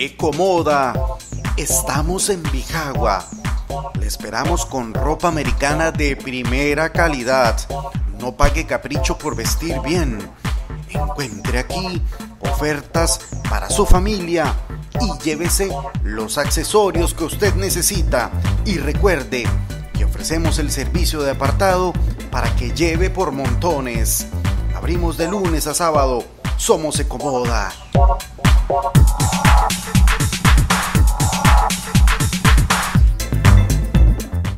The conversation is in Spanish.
Ecomoda. Estamos en Bijagua. Le esperamos con ropa americana de primera calidad. No pague capricho por vestir bien. Encuentre aquí ofertas para su familia y llévese los accesorios que usted necesita. Y recuerde que ofrecemos el servicio de apartado para que lleve por montones. Abrimos de lunes a sábado. Somos Ecomoda.